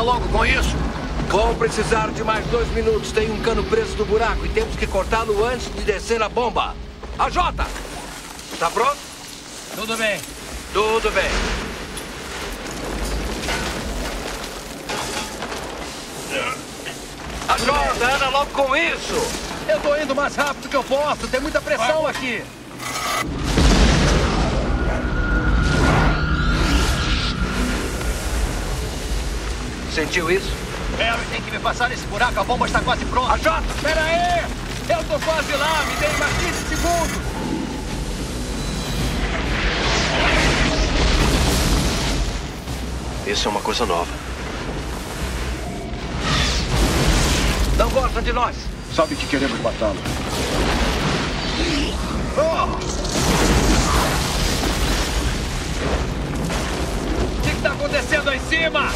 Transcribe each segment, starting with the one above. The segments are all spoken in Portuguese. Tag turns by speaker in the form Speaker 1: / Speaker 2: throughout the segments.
Speaker 1: logo com isso.
Speaker 2: Vão precisar de mais dois minutos. Tem um cano preso no buraco e temos que cortá-lo antes de descer a bomba. A Jota! Tá pronto?
Speaker 1: Tudo bem.
Speaker 2: Tudo bem. A Jota, anda logo com isso!
Speaker 1: Eu tô indo mais rápido que eu posso. Tem muita pressão aqui.
Speaker 2: Sentiu isso?
Speaker 1: Harry tem que me passar esse buraco. A bomba está quase pronta.
Speaker 2: A Jota!
Speaker 1: Espera aí! Eu tô quase lá. Me dê mais 15 segundos.
Speaker 2: Isso é uma coisa nova. Não gosta de nós.
Speaker 3: Sabe que queremos matá-lo.
Speaker 1: O que está acontecendo aí em cima?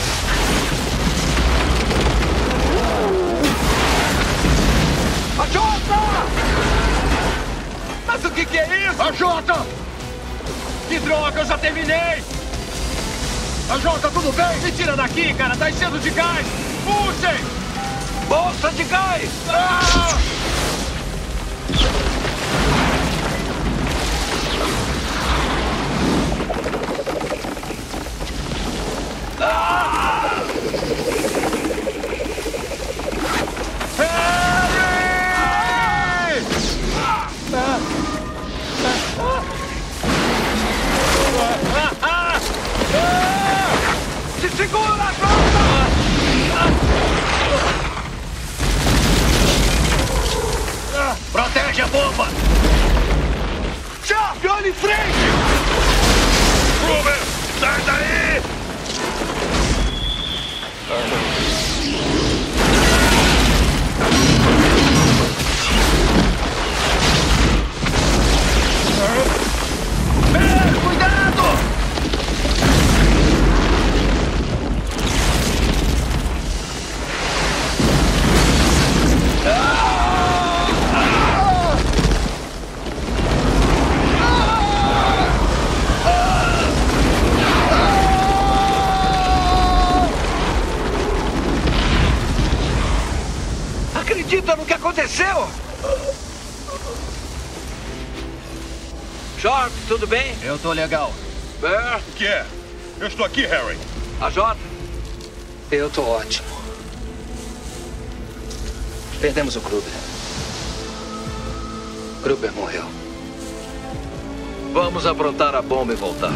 Speaker 1: Que, que é isso?
Speaker 3: A Jota!
Speaker 1: Que droga, eu já terminei!
Speaker 3: A Jota, tudo bem?
Speaker 1: Me tira daqui, cara. Tá enchendo de gás. Puxem!
Speaker 2: Bolsa de gás!
Speaker 1: Ah!
Speaker 2: Se segura, Jota!
Speaker 1: Protege a bomba!
Speaker 2: Chave, olha em frente! Acredita no que aconteceu? Sharp, tudo bem?
Speaker 1: Eu tô legal.
Speaker 2: Bear,
Speaker 3: O que é? Eu estou aqui, Harry.
Speaker 2: a Jota?
Speaker 4: Eu tô ótimo. Perdemos o Kruber. Kruber morreu.
Speaker 2: Vamos aprontar a bomba e voltar.